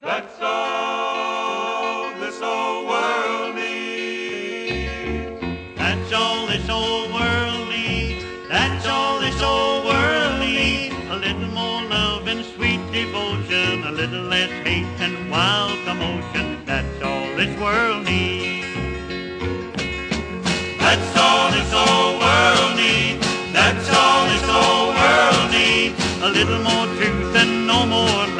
That's all this old world needs. That's all this old world needs. That's all this old world needs. A little more love and sweet devotion, a little less hate and wild commotion. That's all this world needs. That's all this old world needs. That's all this old world needs. A little more truth and no more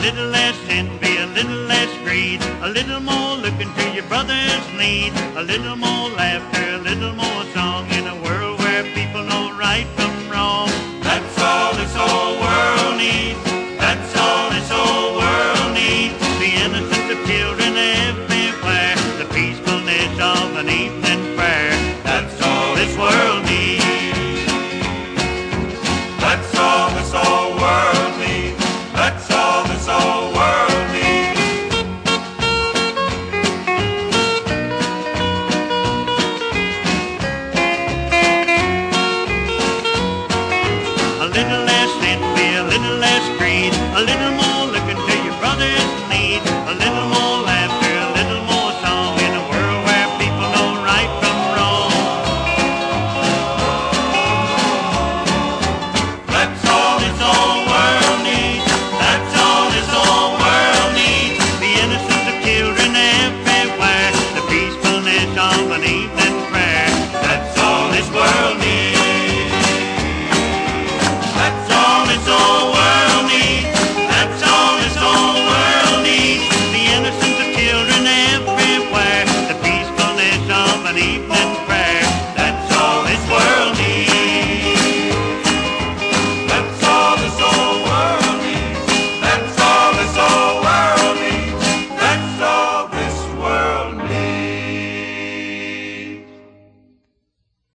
little less envy, a little less greed, a little more looking to your brother's need, a little more laughter, a little more song in a world where people know right from wrong. That's all this whole world needs. That's all this whole world needs. The innocence of children everywhere, the peacefulness of an evening prayer. That's all this world needs. That's all this whole A little more looking to your brother's need. A little more laughter, a little more song in a world where people know right from wrong. That's all this old world needs. That's all this old world needs. The innocence of children everywhere. The peacefulness of an evening. evening prayer.